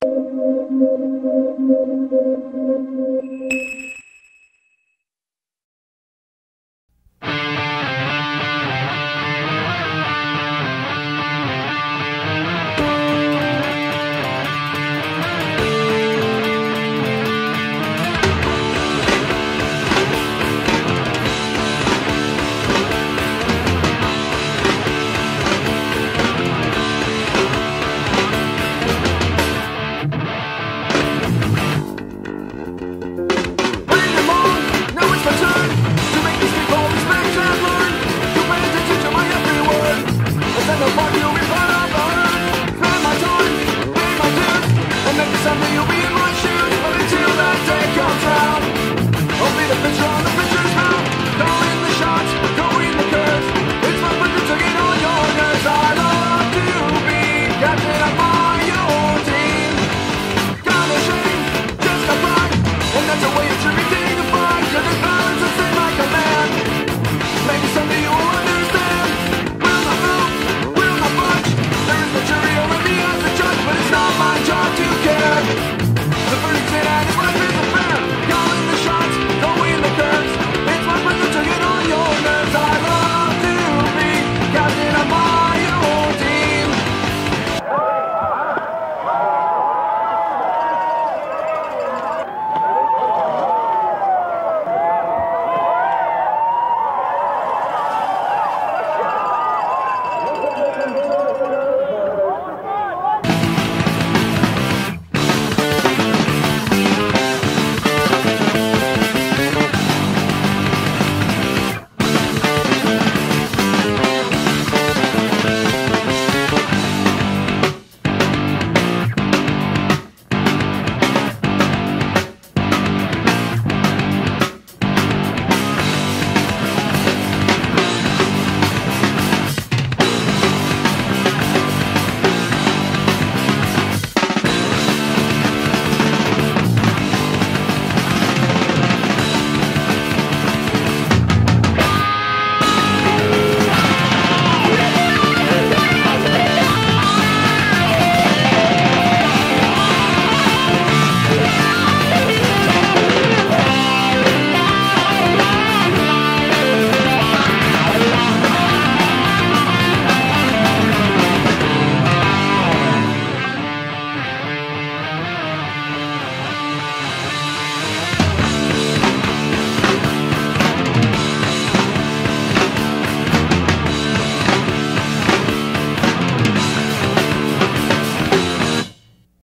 Thank you. the drama.